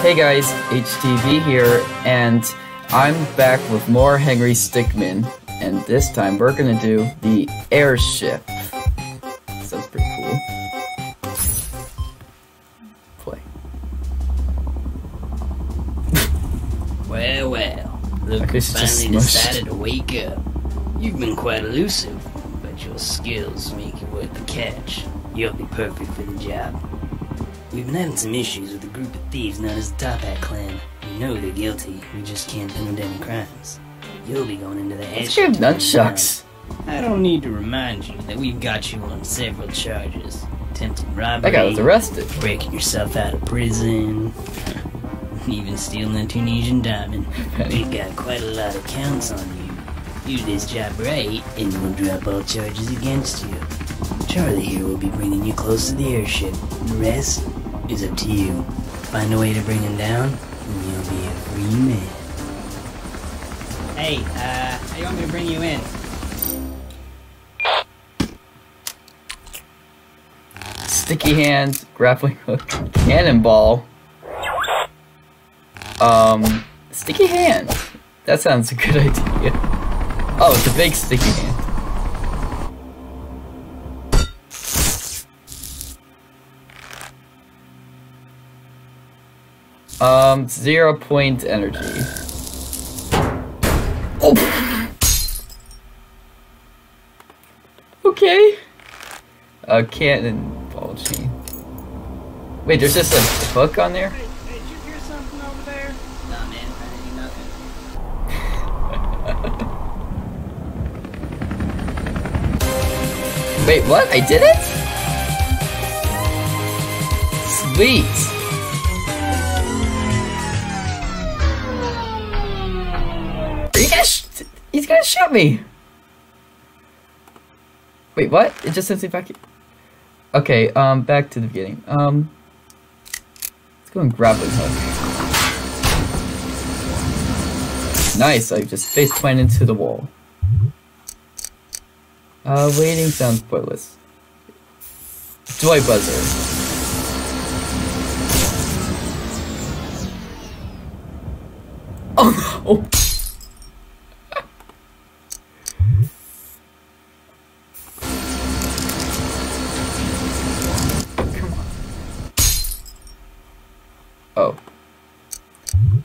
Hey guys, HTV here, and I'm back with more Henry Stickmin, and this time we're gonna do the airship. Sounds pretty cool. Play. Well, well, look who finally decided to wake up. You've been quite elusive, but your skills make you worth the catch. You'll be perfect for the job. We've been having some issues with a group of thieves known as the Toppat Clan. We know they're guilty, we just can't pin them to any crimes. You'll be going into the airship. get nunchucks. I don't need to remind you that we've got you on several charges. Attempted robbery, That guy was arrested. breaking yourself out of prison, even stealing a Tunisian diamond. We've got quite a lot of counts on you. Do this job right, and we'll drop all charges against you. Charlie here will be bringing you close to the airship. The rest is up to you. Find a way to bring him down, and you'll be a free man. Hey, uh, how you want me to bring you in? Sticky hands, grappling hook, cannonball. Um, sticky hand. That sounds a good idea. Oh, it's a big sticky hand. Um, zero point energy. Oh! Okay. A cannonball chain. Wait, there's just a hook on there? Hey, hey, did you hear something over there? Nah, man, I ain't nothing. Wait, what? I did it? Sweet. He's gonna shoot me. Wait, what? It just says back. Okay, um, back to the beginning. Um, let's go and grab this hook. Nice, I just face planted into the wall. Uh, waiting sounds pointless. Joy buzzer. Oh no!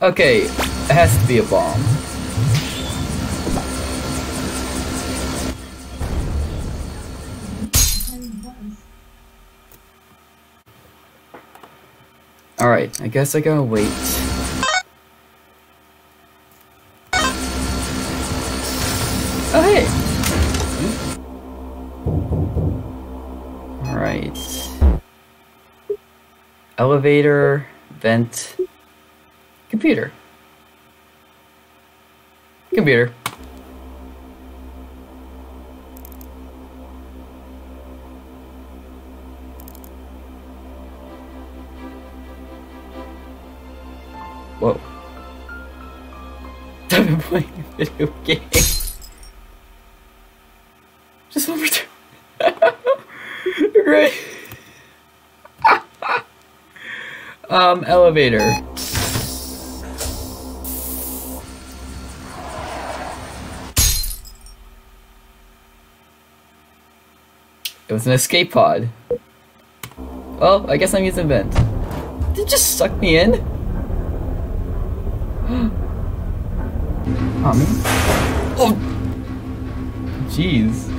Okay, it has to be a bomb. Alright, I guess I gotta wait. Oh, hey! Alright. Elevator, vent, computer. Computer. Whoa. I've been playing a video game. Just more time. Great. um, elevator. It was an escape pod. Well, I guess I'm using vent. Did it just suck me in? Man. Oh! Jeez.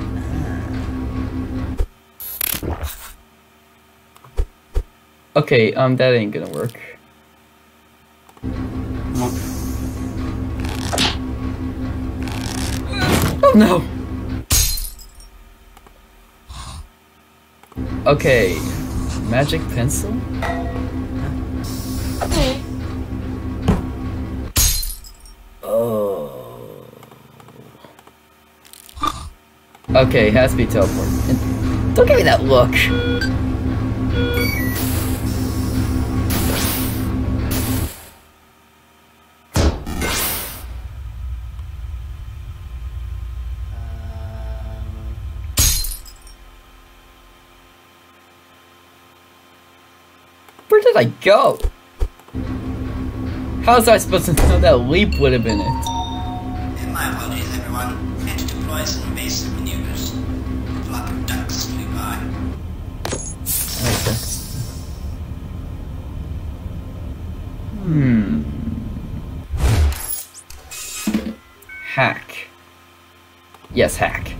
Okay, um, that ain't gonna work. Oh no! Okay, magic pencil? Oh. Okay, has to be teleport. Don't give me that look. Go? How was I supposed to know that leap would have been it? My apologies, everyone. Had to deploy some basic maneuvers. A flock of ducks flew by. Okay. Hmm. Hack. Yes, hack.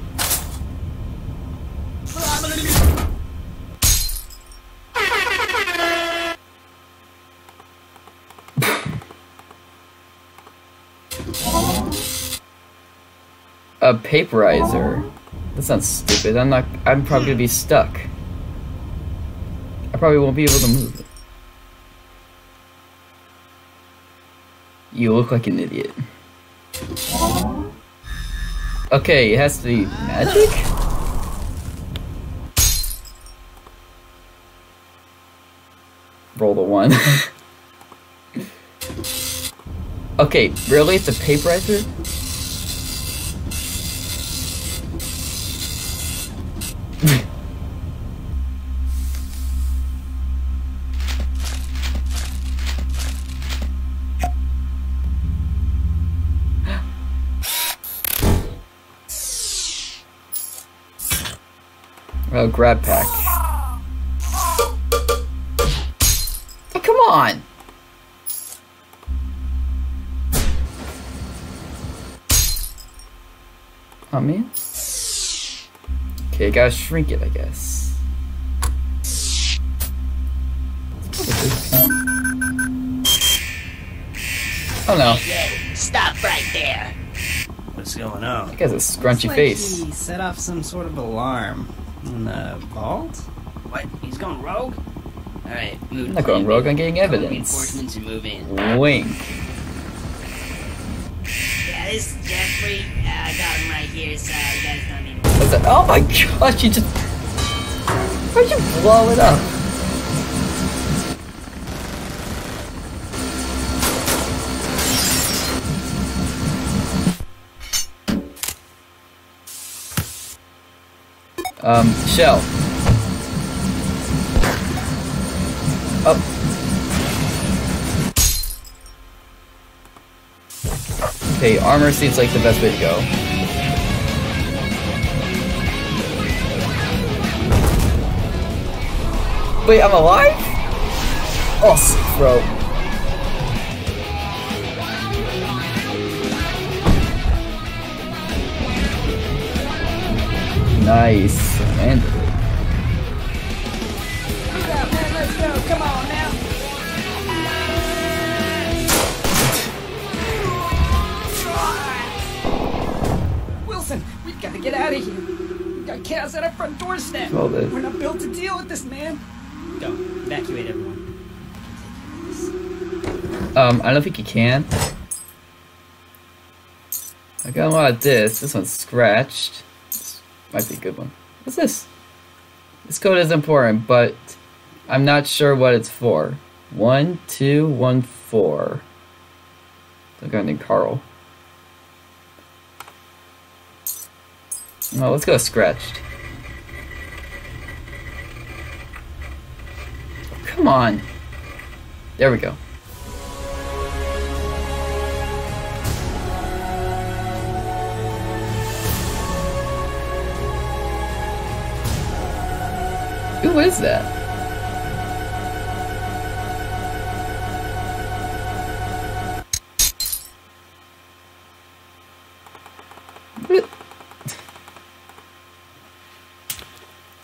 A paperizer. That sounds stupid. I'm not. I'm probably gonna be stuck. I probably won't be able to move. You look like an idiot. Okay, it has to be magic? Roll the one. okay, really? It's a paperizer? Grab pack. Oh, come on! Oh, man. Okay, gotta shrink it, I guess. Oh no, Stop right there. What's going on? that guy's a scrunchy like face. He set off some sort of alarm in the vault. What? He's gone rogue? Alright, move I'm not going rogue, I'm getting Call evidence. Reinforcements and move in. Wink. Yeah, this is Jeffrey. Uh, I got him right here, so you guys don't need What's? Oh my gosh, you just. Why'd you blow it up? Um, shell. Oh. Okay, armor seems like the best way to go. Wait, I'm alive? Oh, sick, bro. Nice. And Let's go. Come on now. Wilson, we've got to get out of here. We've got chaos at our front doorstep. all this. We're not built to deal with this, man. Go, evacuate everyone. Um, I don't think you can. I got a lot of this. This one's scratched. This might be a good one. What's this? This code is important, but I'm not sure what it's for. One, two, one, four. Some guy named Carl. No, let's go scratched. Come on. There we go. Who is that?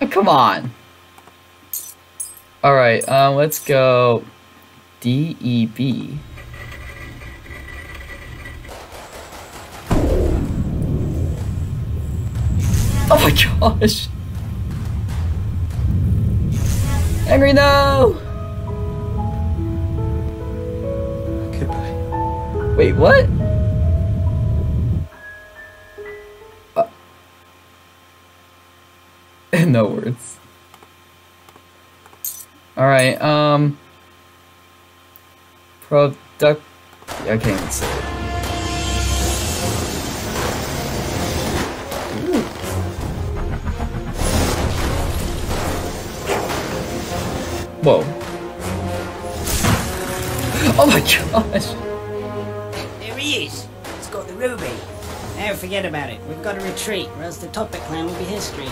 Oh, come on. All right, um, let's go D E B. Oh my gosh. Henry, no! Goodbye. Wait, what? Uh, no words. Alright, um... Product... I can't even say it. Whoa. Oh my gosh! There he is. He's got the ruby. Now forget about it. We've got to retreat, or else the Toppat clan will be history.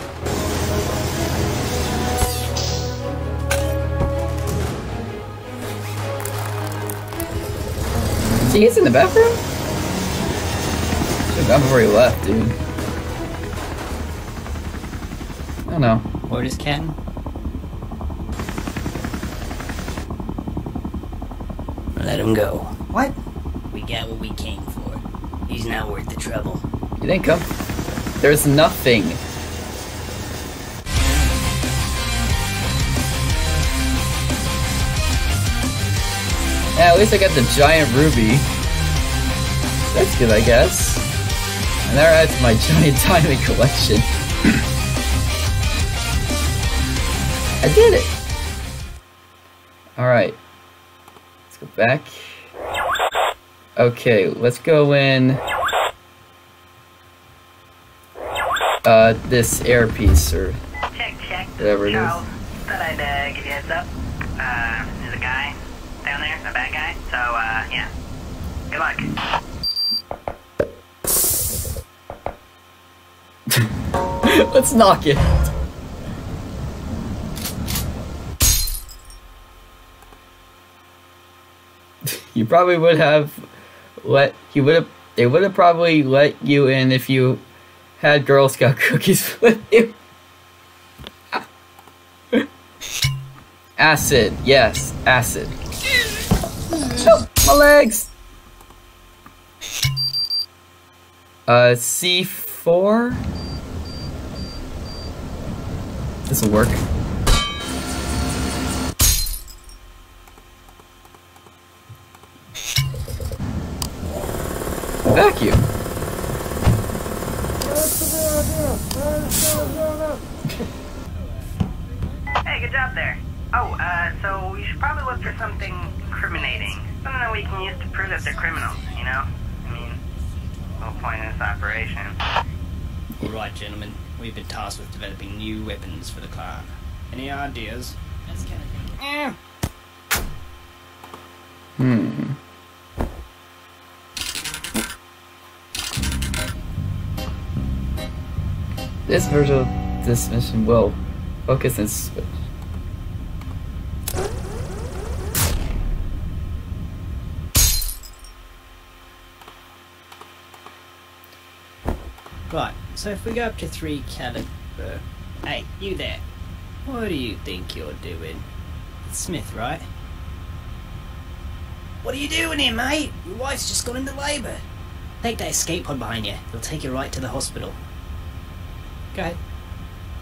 See, he's in the bathroom? Should've gone before he left, dude. I don't know. Orders, Captain? Let him go. What? We got what we came for. He's not worth the trouble. You didn't come. There's nothing. Yeah, at least I got the giant ruby. That's good, I guess. And there adds my giant diamond collection. I did it! Alright. Back. Okay, let's go in uh, this air piece or Check, check. Whatever it is. Charles, thought I'd uh, give you a heads up. Uh, there's a guy down there, a bad guy. So, uh, yeah. Good luck. let's knock it. You probably would have let you would have they would have probably let you in if you had Girl Scout cookies with you. acid, yes, acid. Oh, my legs. Uh, C4? This'll work. Vacuum. Hey, good job there. Oh, uh, so you should probably look for something incriminating. Something that we can use to prove that they're criminals, you know? I mean, the whole point of this operation. Alright, gentlemen. We've been tasked with developing new weapons for the clan. Any ideas? That's kind of Eh. Hmm. This version of this mission will focus and switch. Right, so if we go up to three caliber. Hey, you there. What do you think you're doing? Smith, right? What are you doing here, mate? Your wife's just gone into labour. Take that escape pod behind you. It'll take you right to the hospital. Go ahead.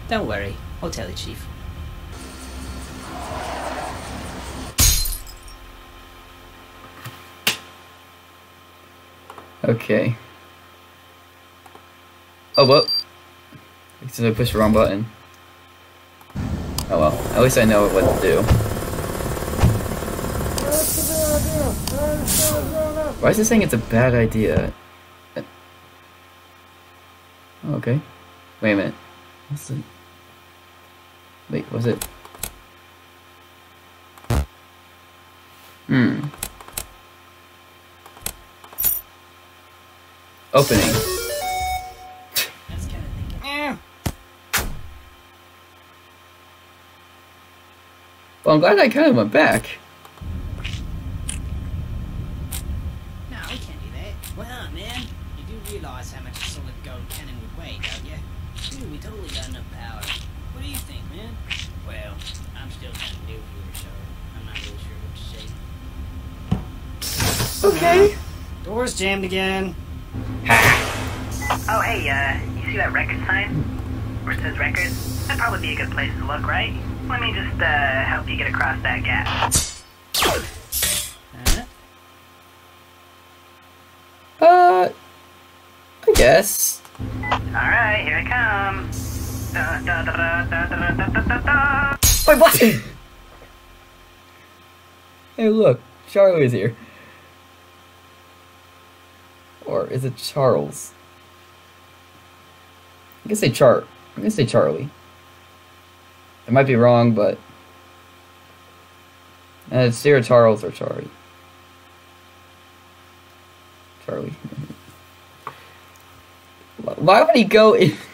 Don't worry. I'll tell the chief. Okay. Oh, well. Accidentally pushed the wrong button. Oh well. At least I know what to do. Why is it saying it's a bad idea? Oh, okay. Wait a minute. What's it? Wait, was it? Hmm. Opening. That's kind of thinking. Well, I'm glad I kind of went back. okay? Door's jammed again. oh, hey, uh, you see that record sign? Where it says record? That'd probably be a good place to look, right? Let me just, uh, help you get across that gap. Huh? Uh, I guess. Alright, here I come. Da, da, da, hey, look, Charlie's here. Or is it Charles? I can say Char. I'm gonna say Charlie. I might be wrong, but uh, it's either Charles or Charlie. Charlie. Why would he go in?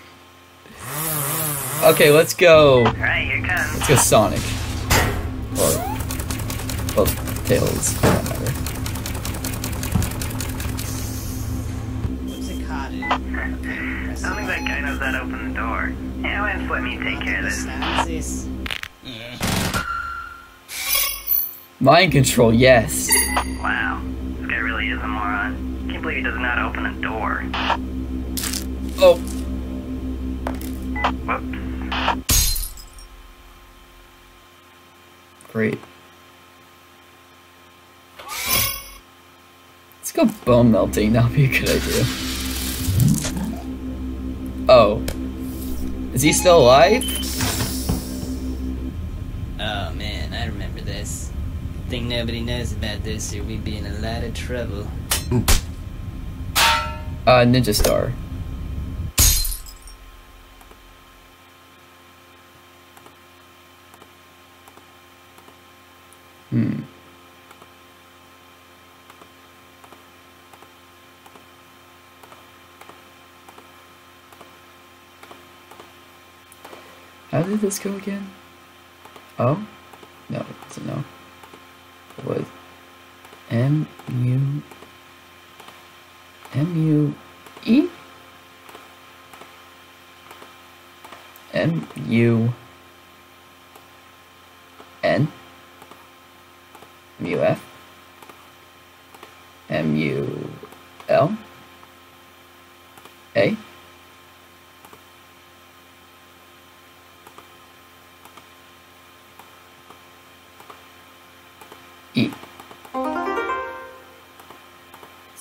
Okay, let's go. Alright, here comes. Let's go Sonic. Or, well, Tails. Yeah, let me take care of this? Sounds Mind control, yes. Wow, this guy really is a moron. Can't believe he how to open a door. Oh, Whoops. great. Let's go bone melting. That'd be a good idea. Oh. Is he still alive? Oh man, I remember this. Think nobody knows about this or we'd be in a lot of trouble. Uh, Ninja Star. Hmm. How did this go again? Oh? No, it doesn't know. It was M U M U E M U N M U F M U L A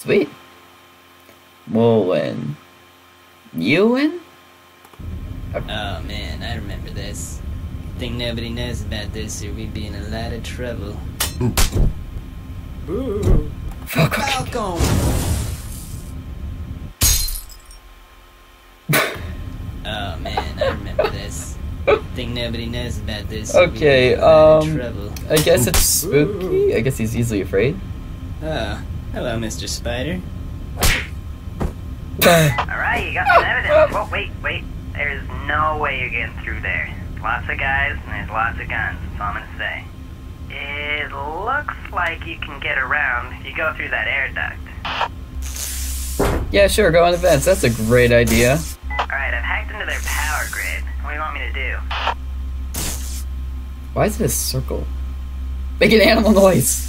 Sweet. Mullen. Ewan? Oh man, I remember this. Think nobody knows about this or we'd be in a lot of trouble. Boo! Fuck. Falcon! Oh man, I remember this. Think nobody knows about this. Okay, be in a lot of um. I guess it's spooky. I guess he's easily afraid. Oh, hello, Mr. Spider. Alright, you got some evidence. Whoa, wait, wait. There's no way you're getting through there. Lots of guys and there's lots of guns. That's all I'm gonna say. It looks like you can get around if you go through that air duct. yeah, sure, go on the fence. That's a great idea. Alright, I've hacked into their power grid. What do you want me to do? Why is it a circle? Make an animal noise.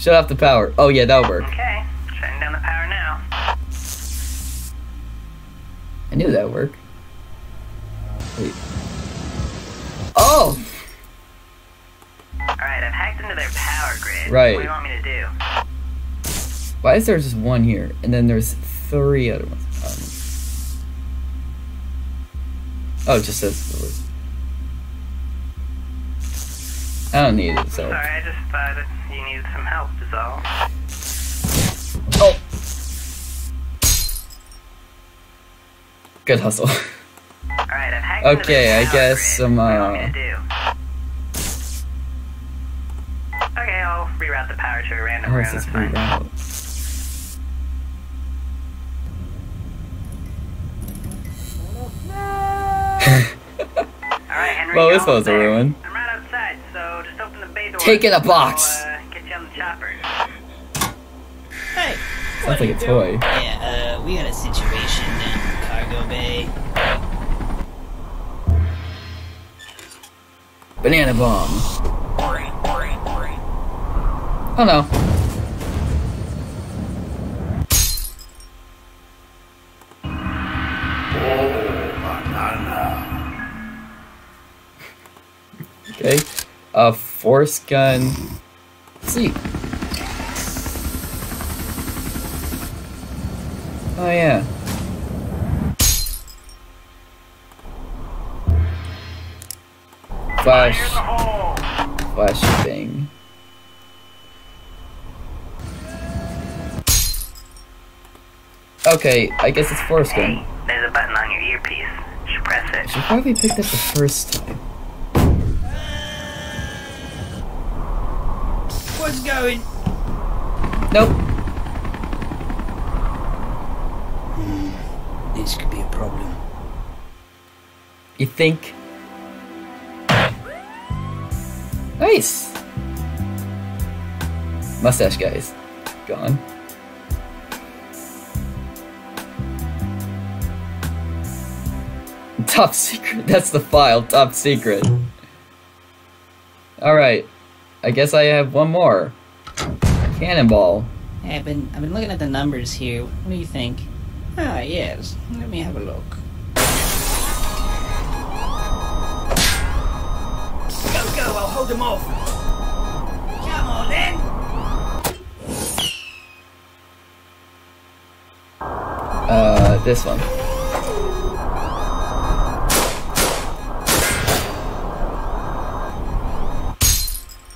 Shut off the power. Oh yeah, that'll work. Okay, shutting down the power now. I knew that would work. Wait. Oh! Alright, I've hacked into their power grid. Right. What do you want me to do? Why is there just one here? And then there's three other ones. Um, oh, it just says. I don't need it, so. Sorry, I just thought that you needed some help, is all. Oh! Good hustle. Alright, I've hacked Okay, I guess some, What do you want me uh? Okay, I'll reroute the power to a random room. this That's fine. reroute? Alright, Henry. Well, this was a ruin. I'm right outside, so just open the bay door. Take it a box. I'll, uh, get you on the chopper. Hey! Sounds like a toy. Yeah, uh, we got a situation down in cargo bay. Banana bomb. Oh no. Okay. A force gun. Let's see. Oh yeah. Flash. Flash thing. Okay, I guess it's force gun. Hey, there's a button on your earpiece. You should press I it. should probably picked up the first time. Going. Nope. Hmm, this could be a problem. You think? Nice. Mustache guys, gone. Top secret. That's the file. Top secret. All right. I guess I have one more. Cannonball. Hey, I've been I've been looking at the numbers here. What do you think? Ah, yes. Let me have a look. Go, go, I'll hold him off. Come on then. Uh, this one.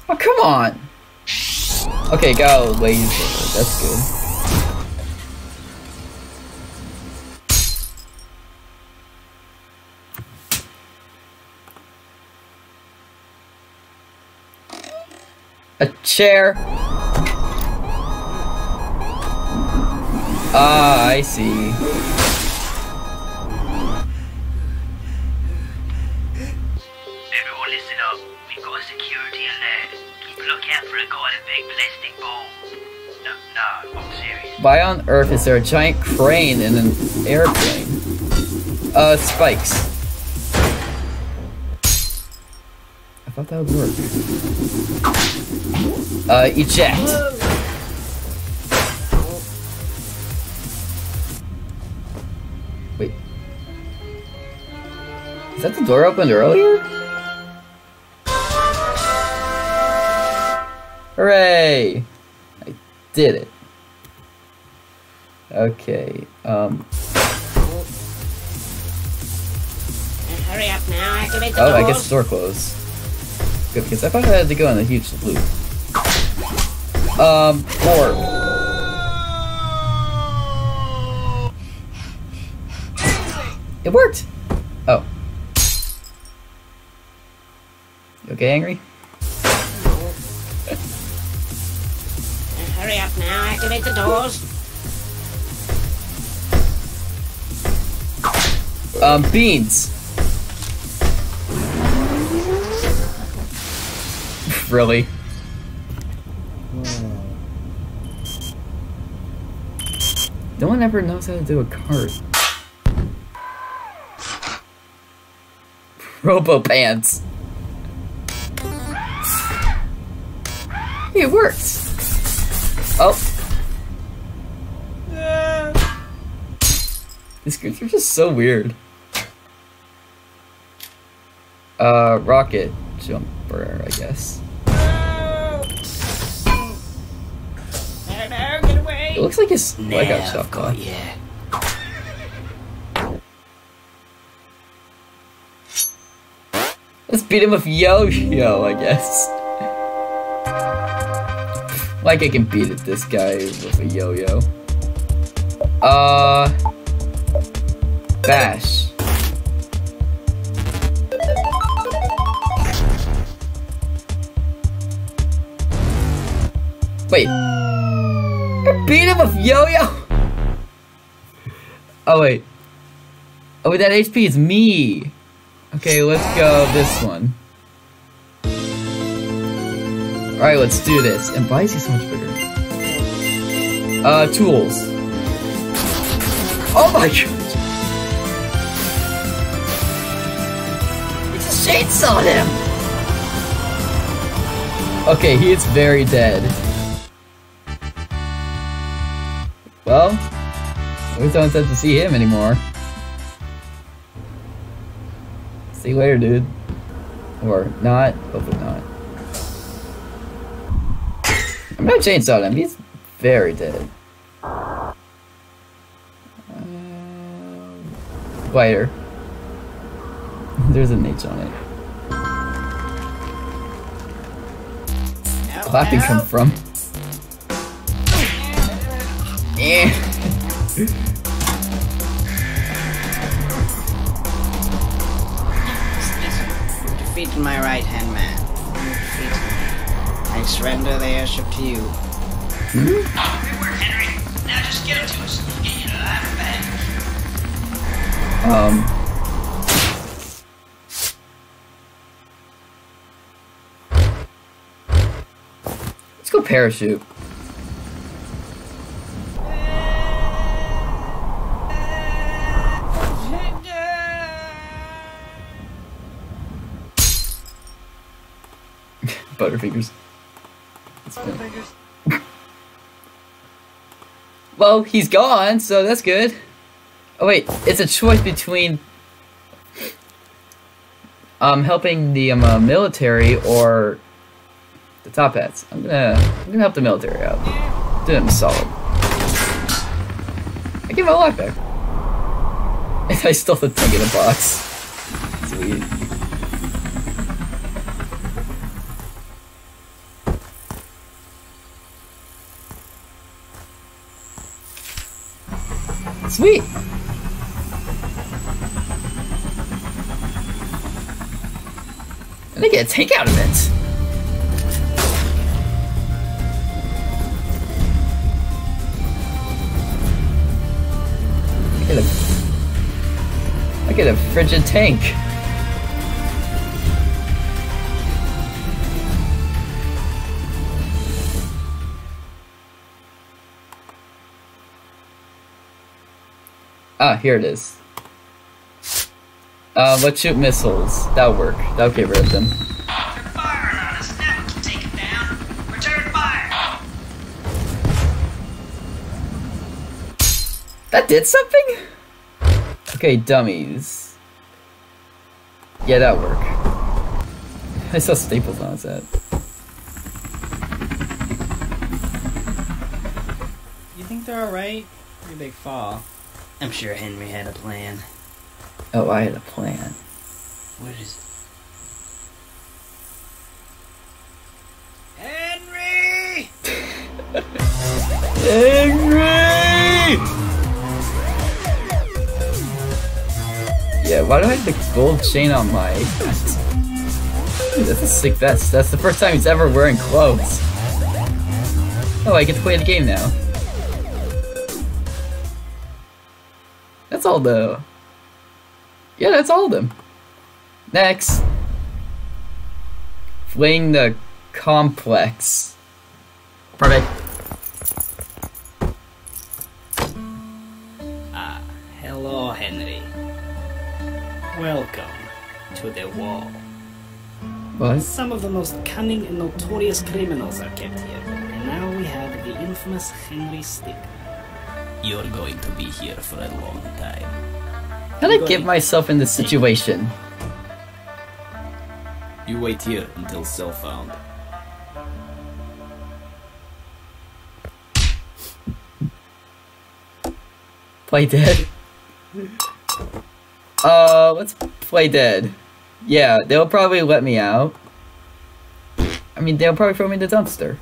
Oh, come on! Okay, go laser. That's good. A chair. Ah, I see. Why on earth is there a giant crane in an airplane? Uh, spikes. I thought that would work. Uh, eject. Wait. Is that the door opened earlier? Hooray! I did it. Okay, um, Hurry up now. Activate the oh, I guess the door closed. Good, because I thought I had to go on a huge loop. Um, more. It worked! Oh. You okay, Angry? Hurry up now. Activate the doors. Um, beans. really? No one ever knows how to do a card. Robo pants. It works. Oh. These groups are just so weird. Uh, rocket jumper, I guess. No, no, get away. It looks like his leg got Now I've got off. you. Let's beat him with yo-yo, I guess. Like I can beat it, this guy with a yo-yo. Uh... Bash. Wait. I beat him with yo-yo? Oh wait. Oh, that HP is me. Okay, let's go this one. Alright, let's do this. And why is he so much bigger? Uh, tools. Oh my god! It's a chainsaw him! Okay, he is very dead. Well, we don't have to see him anymore. See you later, dude. Or not. Hopefully not. I'm gonna chainsaw him. He's very dead. Um, Spider. There's an H on it. Clapping come from. You're my right hand man. I surrender the airship to you. Work, Henry. Now just get to us. Um. Let's go parachute. Butterfingers. That's well, he's gone, so that's good. Oh wait, it's a choice between um helping the um, uh, military or the top hats. I'm gonna I'm gonna help the military out. Do them solid. I give my life back. I stole the thing in a box. Sweet. Sweet. And I get a tank out of it. I get a frigid tank. Ah, here it is. Uh, let's shoot missiles. That'll work. That'll get rid of them. That did something? Okay, dummies. Yeah, that work. I saw staples on head. You think they're alright? Pretty big fall. I'm sure Henry had a plan. Oh, I had a plan. What is Henry! Henry! Yeah, why do I have the gold chain on my? Dude, that's a sick vest. That's the first time he's ever wearing clothes. Oh, I get to play the game now. That's all the... Yeah, that's all of them. Next. Fleeing the complex. Perfect. Ah, hello, Henry. Welcome to the wall. What? Some of the most cunning and notorious criminals are kept here, and now we have the infamous Henry Stick. You're going to be here for a long time. How did I get myself in this situation? You wait here until cell found. Play dead. Uh, let's play dead. Yeah, they'll probably let me out. I mean, they'll probably throw me in the dumpster.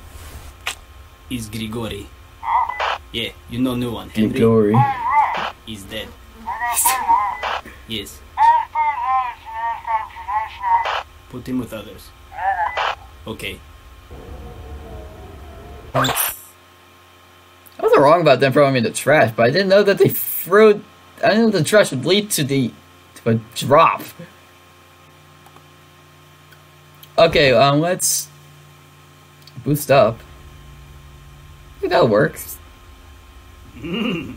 Is Grigori. Yeah, you know new one, Henry. Grigori. He's dead. yes. Put him with others. Okay. I wasn't wrong about them throwing me in the trash, but I didn't know that they threw. I didn't know the trash would lead to the to a drop. Okay, um, let's boost up. I think that'll work. Hmm.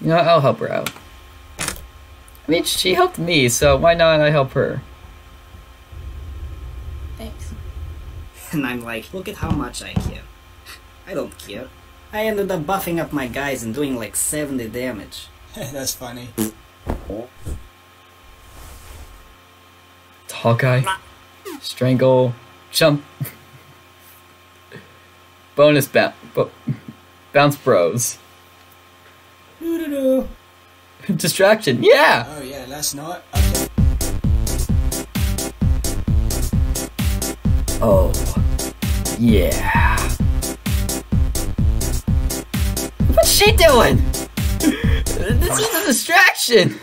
You know, I'll help her out. I mean, she helped me, so why not I help her? Thanks. And I'm like, look at how much I care. I don't care. I ended up buffing up my guys and doing like 70 damage. That's funny. Hawkeye. Strangle. Jump. Bonus bounce. Bo- bounce bros. Doo-doo-doo. Distraction. Yeah! Oh yeah, last night. Okay. Oh. Yeah. What's she doing? This is a distraction.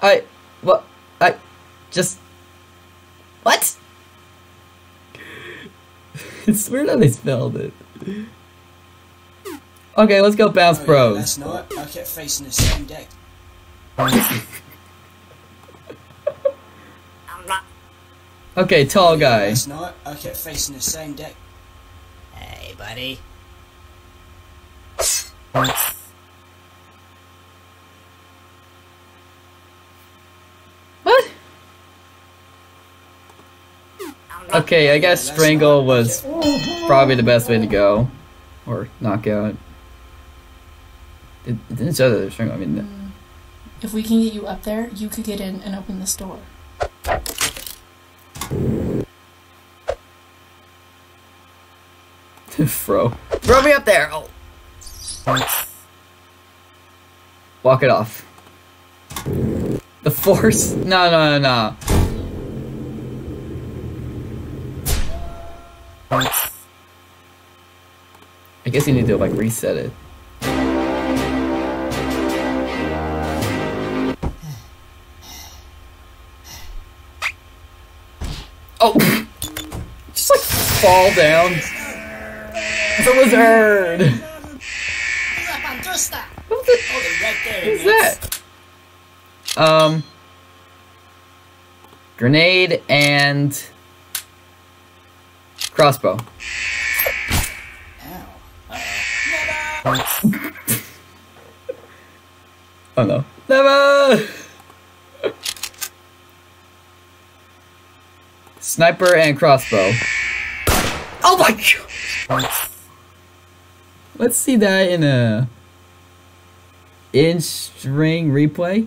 I. What? I. Just. What? It's weird how they spelled it. Okay, let's go bounce Oh, bros. Last night, I kept facing the same deck. Okay, tall guy. It's not. Okay, facing the same deck. Hey, buddy. What? Okay, I guess strangle was probably the best way to go, or knockout. It, it didn't show that there's strangle. I mean, hmm. If we can get you up there, you could get in and open this door. Fro. Throw me up there! Oh. Walk it off. The force? No, no, no, no. I guess you need to like reset it. Oh! Just like fall down. The wizard! What the they're right there. what is that? Um. Grenade and. Crossbow. Oh no. Never! Sniper and crossbow. Oh my god! Let's see that in a in string replay.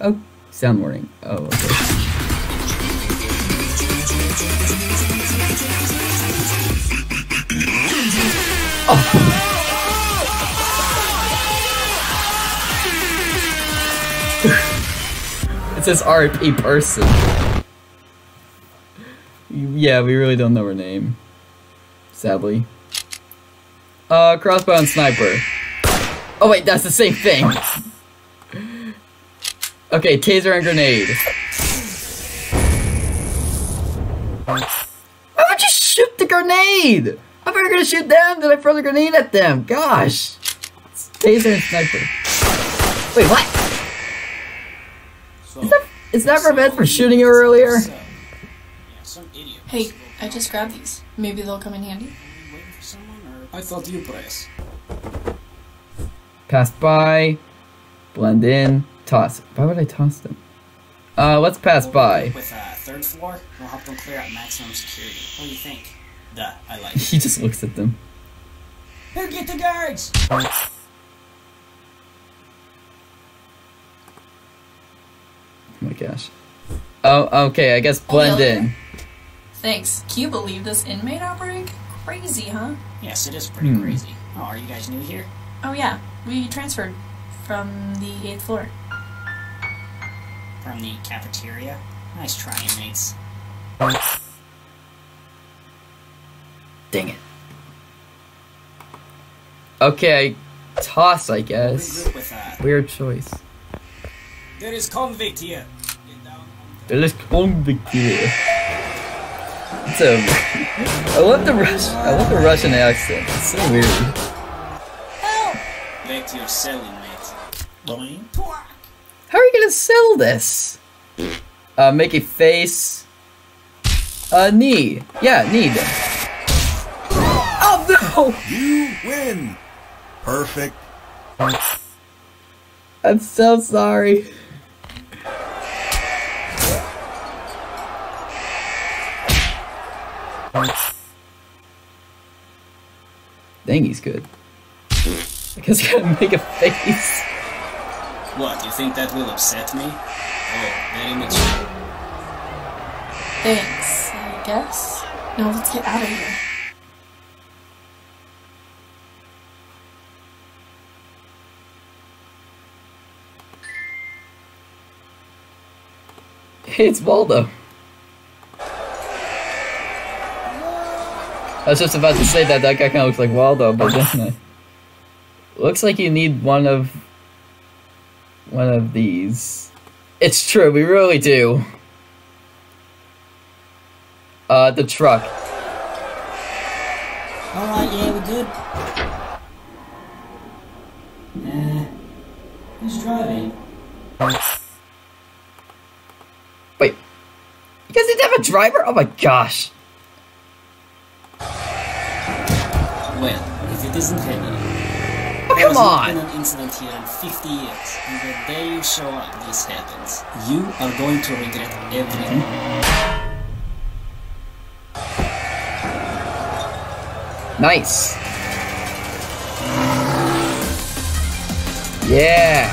Oh, sound warning. Oh, okay. It says RP person. Yeah, we really don't know her name. Sadly. Uh, crossbow and sniper. Oh wait, that's the same thing. Okay, taser and grenade. Why would you shoot the grenade? I thought you were gonna shoot them, then I throw the grenade at them. Gosh. It's taser and sniper. Wait, what? Is that, is that revenge for shooting her earlier? Hey, I just grabbed these. Maybe they'll come in handy. I thought you press. Pass by, blend in, toss. Why would I toss them? Uh, let's pass by. With uh, third floor, we'll help them clear out maximum security. What do you think? Duh, I like. He just looks at them. Who get the guards? Oh my gosh. Oh, okay, I guess blend yeah. in. Thanks. Can you believe this inmate outbreak? Crazy, huh? Yes, it is pretty Hmm. crazy. Oh, are you guys new here? Oh yeah, we transferred from the eighth floor. From the cafeteria? Nice try, inmates. Dang it. Okay, toss, I guess. Regroup with Weird choice. there is convict here. Get down on There is convict here. It's a. I love the Rus- I love the Russian accent. It's so weird. Back to your selling, mate. How are you gonna sell this? Uh, make a face. Uh, knee. Yeah, knee. then. Oh no! You win. Perfect. I'm so sorry. Dang, he's good. I guess I gotta make a face. What, you think that will upset me? Oh, very much. Thanks, I guess. Now let's get out of here. Hey, it's Waldo. I was just about to say that that guy kind of looks like Waldo, but then I... Looks like you need one of... One of these. It's true, we really do. Uh, the truck. Alright, yeah, we're good. Uh, who's driving? Wait. You guys didn't have a driver? Oh my gosh. Well, if it isn't Henry. Oh, There come not been an incident here in 50 years, and the day you show up, this happens. You are going to regret everything. Nice. Yeah.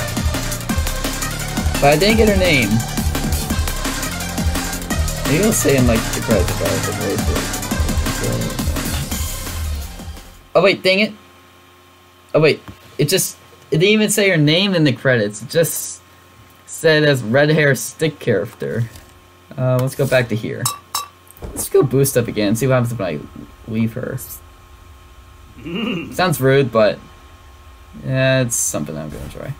But I didn't get her name. Maybe I'll say in like the if I Oh wait, dang it. Oh wait, it just it didn't even say her name in the credits. It just said as red hair stick character. Uh, let's go back to here. Let's go boost up again. See what happens when I leave her. Sounds rude, but yeah, it's something I'm gonna try.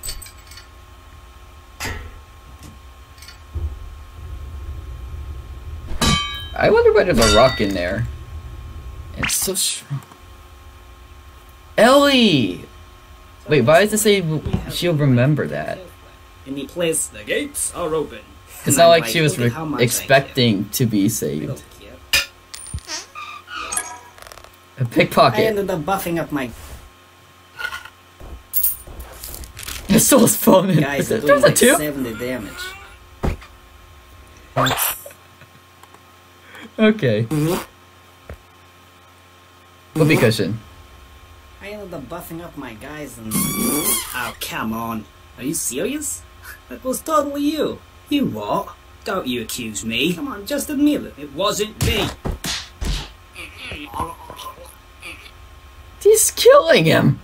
I wonder why there's a rock in there. It's so strong. Ellie! Wait, why does it say she'll remember that? And he plays, the gates are open. It's And not like she was re- at how much I expecting to be saved. A I pickpocket. ended up buffing up my I stole his phone. in- guys doing was a like two? 70 damage. Okay. Mm-hmm. Whoopee cushion. I ended up buffing up my guys and... Oh, come on. Are you serious? That was totally you. You what? Don't you accuse me. Come on, just admit it. It wasn't me. He's killing him.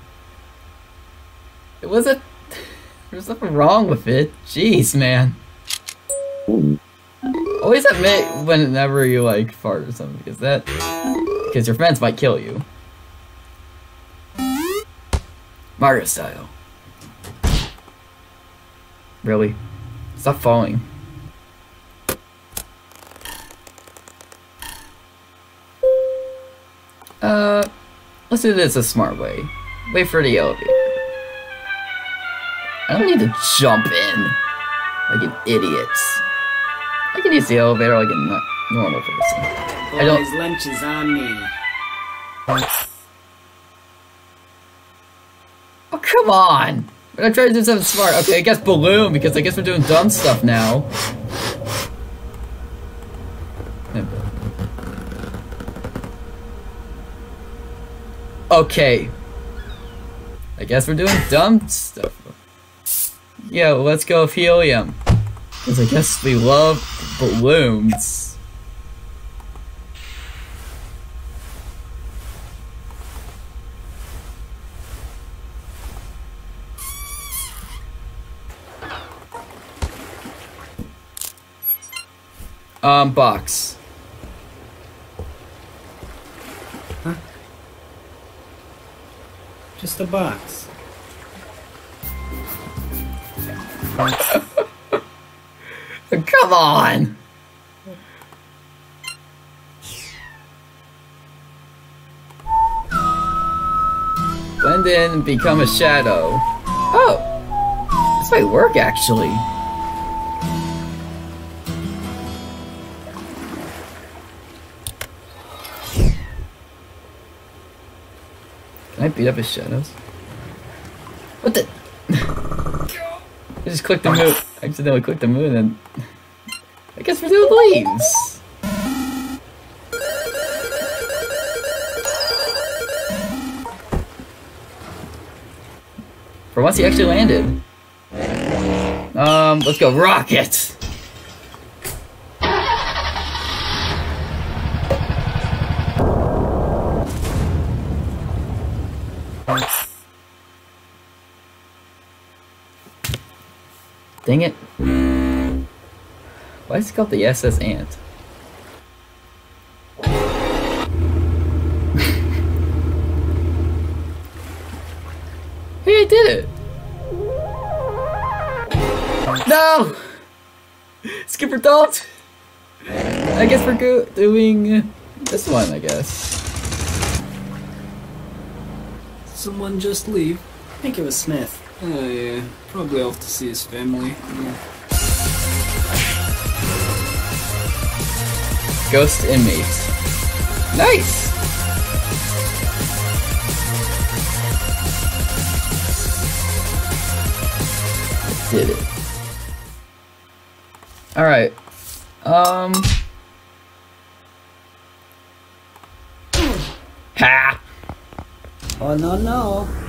It wasn't. There's nothing wrong with it. Jeez, man. Always admit whenever you like fart or something, because that, because your friends might kill you. Mario style. Really? Stop falling. Uh, let's do this a smart way. Wait for the elevator. I don't need to jump in like an idiot. I can use the elevator like a normal person. I don't- Boys, lunch is on me. Oh, come on! I'm trying to do something smart. Okay, I guess balloon, because I guess we're doing dumb stuff now. Okay. I guess we're doing dumb stuff. Yeah, let's go with helium. Because I guess we love balloons. Um, box. Just a box. Come on! Blend in and become a shadow. Oh! This might work actually. I beat up his shadows? What the? I just clicked the move. I accidentally clicked the move and I guess we're doing leaves. For once he actually landed. Um, let's go rocket! Dang it. Why is it called the SS Ant? hey, I did it! No! Skipper Dalt! I guess we're doing this one, I guess. Someone just leave. I think it was Smith. Oh yeah, probably off to see his family. Ghost inmate. Nice! Did it. Alright. Um. Ha! Oh no no.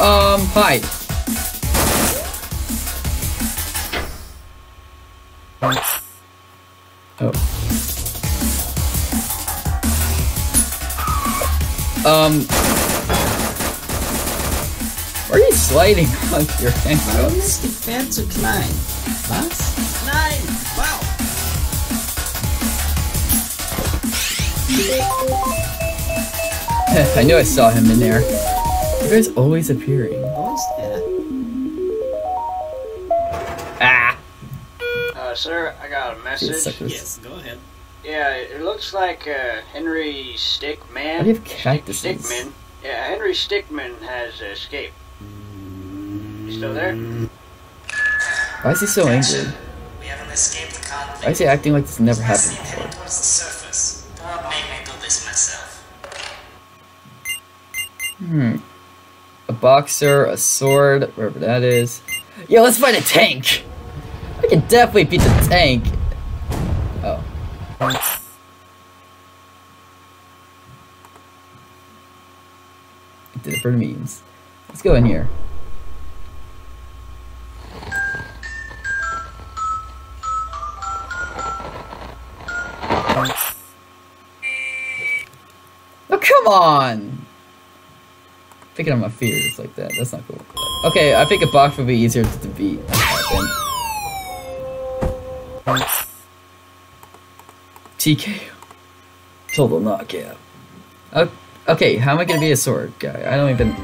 Um, hi. Oh. Um. Why are you sliding on your Warum ist die Pferd zu klein? Was? Nein! Wow! I knew I saw him in there. You guys always appearing. Wo ist der? Ah! Uh, sir, I got a message. Yes, go ahead. Yeah, it looks like uh, Henry Stickmin. Why do you have cactuses? Stickmin. Yeah, Henry Stickmin has escaped. You still there? Why is he so angry? We haven't escaped. Why is he acting like this never happened before? towards the surface. Don't me do this myself. Hmm. A boxer, a sword, wherever that is. Yo, let's find a tank! I can definitely beat the tank! Oh. I did it for memes. Let's go in here. Oh, come on! Picking up my fears like that, that's not cool. Okay, I think a box would be easier to defeat. TK. Total knockout. Okay, how am I gonna be a sword guy? I don't even...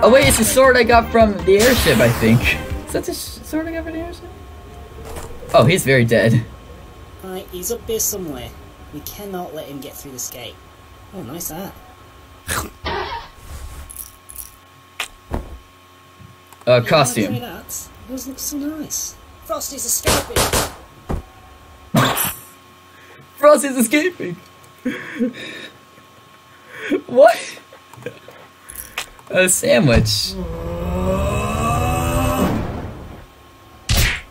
Oh wait, it's the sword I got from the airship, I think. Is that the sword I got from the airship? Oh, he's very dead. Alright, he's up there somewhere. We cannot let him get through this gate. Oh, nice hat. Uh, costume. Those look so nice. Frosty's escaping. Frosty's escaping! what? A sandwich.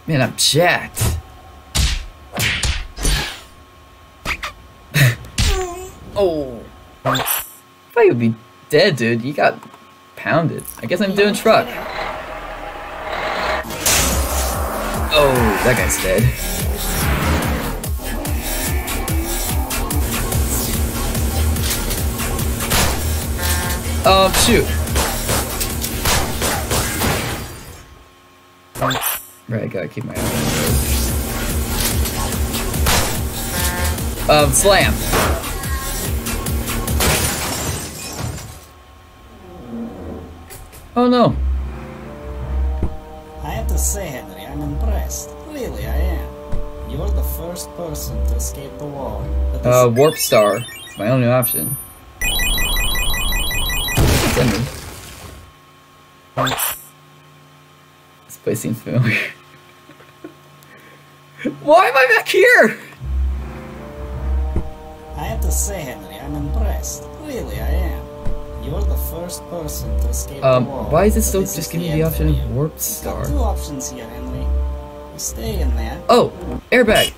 Man, I'm jacked. oh. I thought you'd be dead, dude. You got pounded. I guess I'm doing truck. Oh, that guy's dead. Oh, shoot. Right, I gotta keep my eye on. Um, slam. Oh no. I have to say, Henry, I'm impressed. Really, I am. You're the first person to escape the. But Uh, warp star. It's my only option. This place seems familiar. Why am I back here? I have to say, Henry, I'm impressed. Really, I am. You're the first person to escape Um, the war. why is it still just giving me the option of warp Got star? two options here, Henry. You stay in there. Oh, airbag.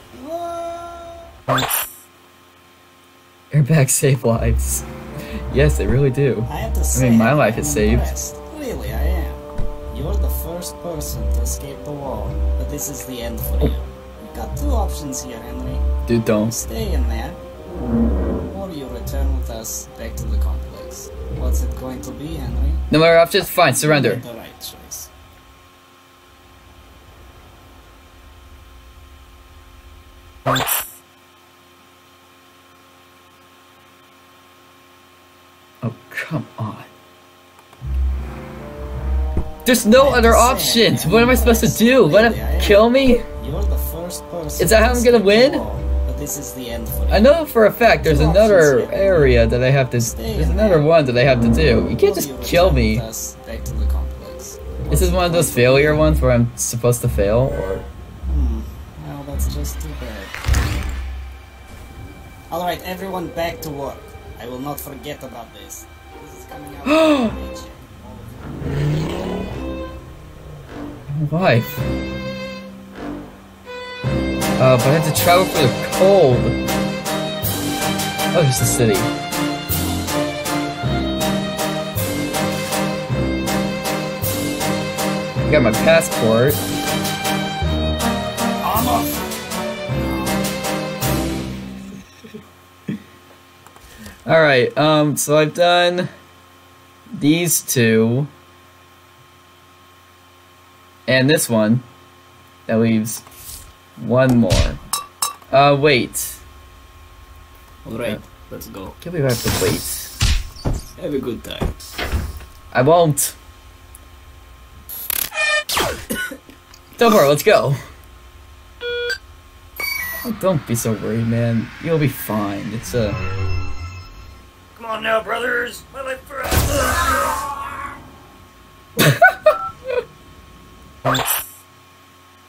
Airbags save lives. Yes, they really do. I have to say, I mean, my life I'm is saved. impressed. Really, I am. You're the first person to escape the wall, but this is the end for you. You've got two options here, Henry. Dude, don't. Stay in there, or you return with us back to the complex. What's it going to be, Henry? No matter options, fine, You surrender. the right choice. Oh, come on. There's no other options. What am I supposed to do? Let him kill me? Is that how I'm gonna win? I know for a fact there's another area that I have to. There's another one that I have to do. You can't just kill me. This is one of those failure ones where I'm supposed to fail, or that's just too bad. Alright, everyone back to work. I will not forget about this. This is coming out of wife. Uh, but I have to travel for the cold. Oh, just the city. I got my passport. Alright, um, so I've done these two. And this one. That leaves one more. Uh, wait. Alright, let's go. Can't believe I have to wait. Have a good time. I won't. Don't worry, let's go. Oh, don't be so worried, man. You'll be fine. It's a. Come on now, brothers. My life for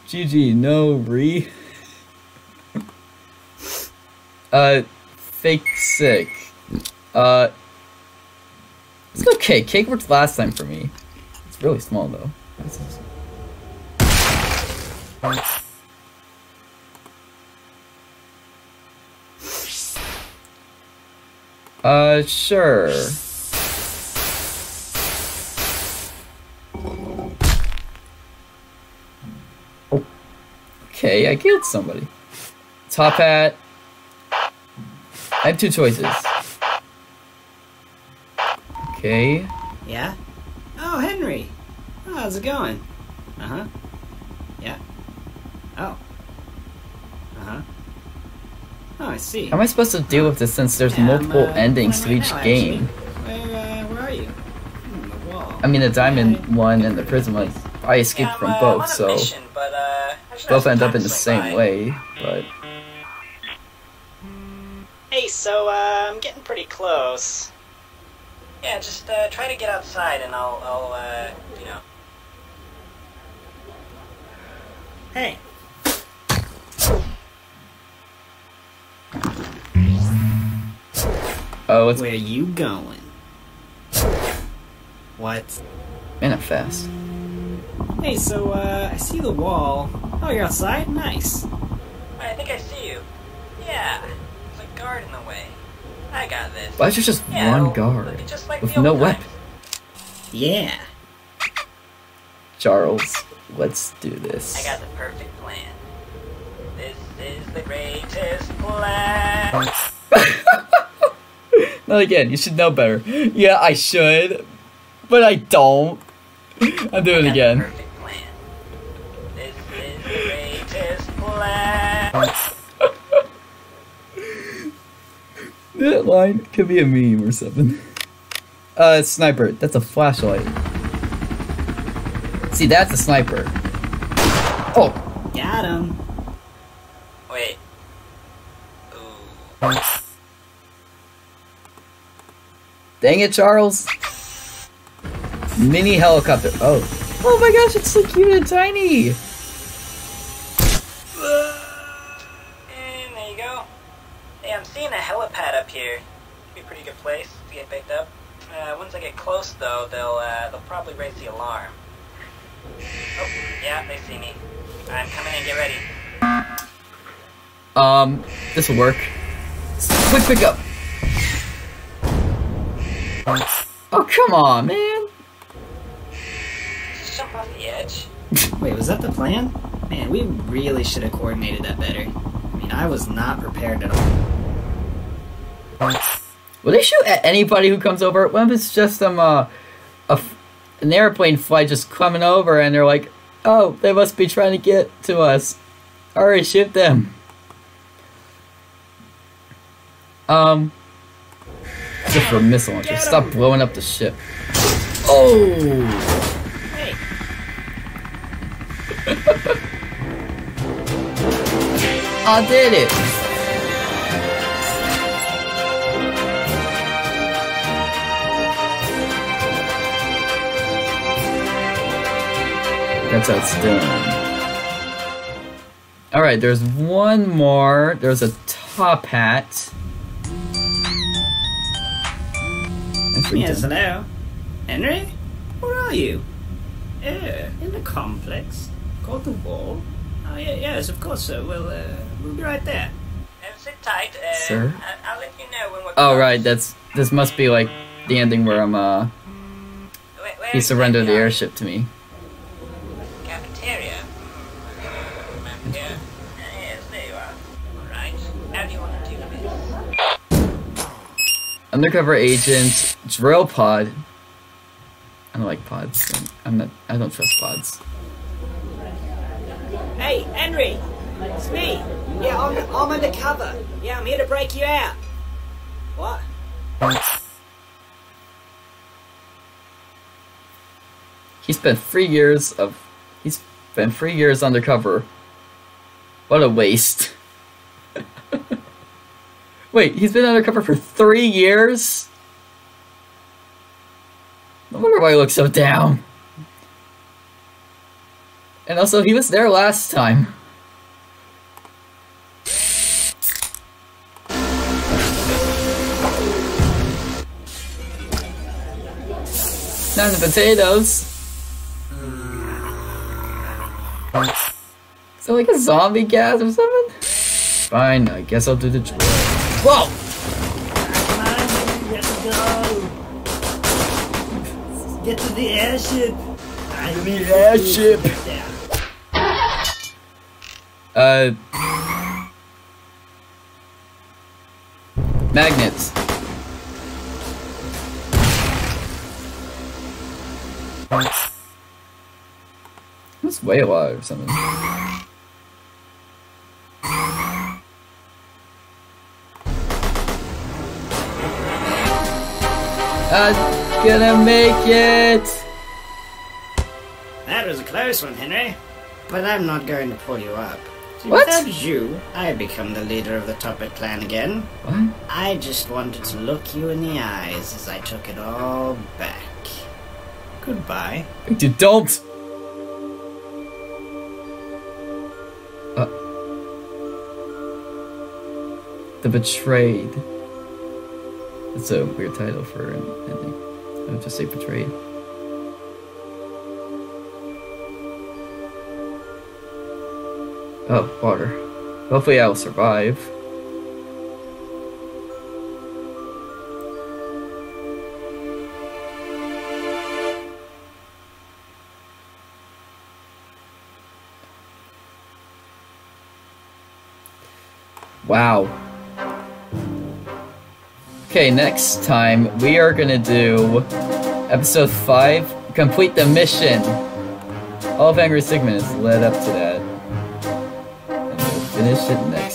GG, no re. uh, fake sick. Uh, go cake. Cake worked last time for me. It's really small though. This is- Uh, sure. Okay, I killed somebody. Top hat. I have two choices. Okay. Yeah? Oh, Henry! Oh, how's it going? Uh huh. Yeah. Oh. Uh huh. Oh, I see. How am I supposed to deal with this since there's Yeah, multiple uh, endings to each now, game? Where, uh, where are you? Hmm, the wall. I mean, the diamond one and the prism one, I escaped from both, so but uh, I should have both end up in the swing same by. way. But Hey, so uh, I'm getting pretty close. Yeah, just uh, try to get outside, and I'll, I'll, uh, you know. Hey! Oh, what's Where are you going? What? man, Hey, so, uh, I see the wall. Oh, you're outside? Nice. I think I see you. Yeah, there's a guard in the way. I got this. Why is there just Yeah, one guard just like with no weapon? Yeah. Charles, let's do this. I got the perfect plan. This is the greatest plan. Not again. You should know better. Yeah, I should, but I don't. I'm doing it again. Perfect plan. This is the greatest plan. That line could be a meme or something. Uh, sniper. That's a flashlight. See, that's a sniper. Oh, Got him. Wait. Ooh. Dang it, Charles. Mini helicopter. Oh. Oh my gosh, it's so cute and tiny. And there you go. Hey, I'm seeing a helipad up here. Be a pretty good place to get picked up. Uh, once I get close, though, they'll uh, they'll probably raise the alarm. Oh, yeah, they see me. I'm coming in. Get ready. Um, this will work. Quick pickup. Oh, come on, man. Just jump off the edge. Wait, was that the plan? Man, we really should have coordinated that better. I mean, I was not prepared at all. Will they shoot at anybody who comes over? What if it's just some, uh, a f- an airplane flight just coming over and they're like, oh, they must be trying to get to us. Alright, shoot them. Um, so Lucifer missile launcher. Stop blowing up the ship. Oh! Hey, I did it! That's how it's. Alright, there's one more. There's a top hat. That's pretty yes, done. hello. Henry? Where are you? Yeah, in the complex. Called the wall? Oh, yeah, yes, of course, sir. We'll, uh, we'll be right there. Uh, sit tight. Uh, Sir? I- I'll let you know when we're Oh close. right, that's this must be like the ending where I'm uh Where, where he surrendered the airship to me. Undercover agent, drill pod. I don't like pods. I'm not. I don't trust pods. Hey, Henry! It's me! Yeah, I'm, I'm undercover. Yeah, I'm here to break you out. What? He spent three years of. He's spent three years undercover. What a waste. Wait, he's been undercover for three years? No wonder why he looks so down. And also, he was there last time. Not the potatoes. Is that like a zombie gas or something? Fine, I guess I'll do the drill. Whoa! Get to the airship! I mean airship. Uh. Magnets. That's way a lot or something. I'm gonna make it! That was a close one, Henry. But I'm not going to pull you up. See, What? Without you, I become the leader of the Toppat clan again. What? I just wanted to look you in the eyes as I took it all back. Goodbye. You don't! Uh, the Betrayed. That's a weird title for an ending. I would just say Betrayed. Oh, water. Hopefully I'll survive. Wow. Okay, next time we are gonna do episode 5 Complete the Mission. All of Henry Stickmin is led up to that. And we'll finish it next